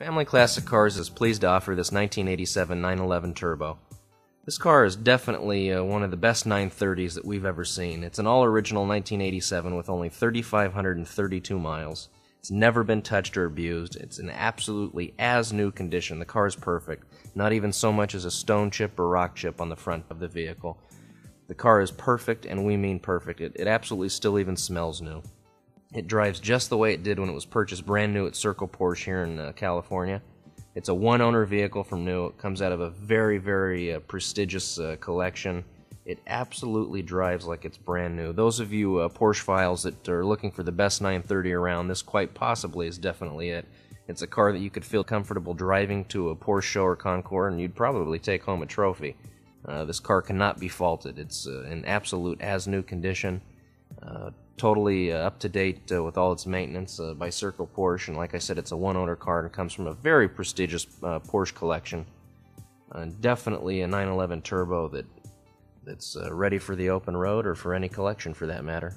Family Classic Cars is pleased to offer this 1987 911 Turbo. This car is definitely uh, one of the best 930s that we've ever seen. It's an all original 1987 with only 3,532 miles. It's never been touched or abused. It's in absolutely as new condition. The car is perfect, not even so much as a stone chip or rock chip on the front of the vehicle. The car is perfect, and we mean perfect. It, it absolutely still even smells new. It drives just the way it did when it was purchased brand new at Circle Porsche here in uh, California. It's a one owner vehicle from new. It comes out of a very, very uh, prestigious uh, collection. It absolutely drives like it's brand new. Those of you uh, Porschephiles that are looking for the best 930 around, this quite possibly is definitely it. It's a car that you could feel comfortable driving to a Porsche show or concours, and you'd probably take home a trophy. Uh, this car cannot be faulted. It's uh, in absolute as new condition. Uh, totally uh, up to date uh, with all its maintenance uh, by Circle Porsche. And like I said, it's a one owner car and comes from a very prestigious Porsche collection. definitely a 911 Turbo that that's ready for the open road or for any collection for that matter.